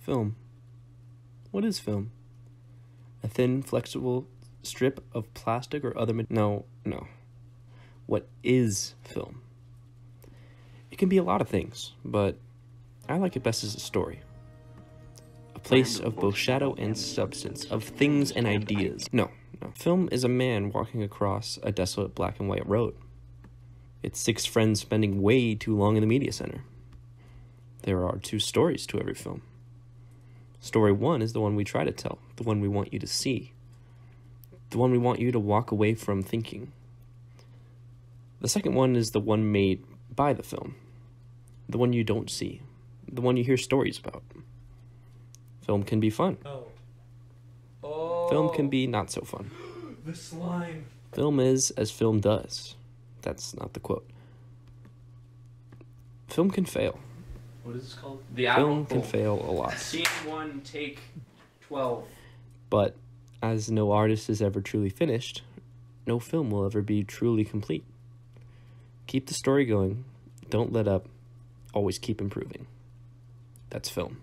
Film. What is film? A thin, flexible strip of plastic or other. No, no. What is film? It can be a lot of things, but I like it best as a story. A place of both shadow and substance, of things and ideas. No, no. Film is a man walking across a desolate black and white road. It's six friends spending way too long in the media center. There are two stories to every film. Story one is the one we try to tell, the one we want you to see, the one we want you to walk away from thinking. The second one is the one made by the film, the one you don't see, the one you hear stories about. Film can be fun. Oh. Oh. Film can oh. be not so fun. the slime. Film is as film does. That's not the quote. Film can fail. What is this called? The Film can fail a lot. Scene one, take twelve. But as no artist is ever truly finished, no film will ever be truly complete. Keep the story going. Don't let up. Always keep improving. That's film.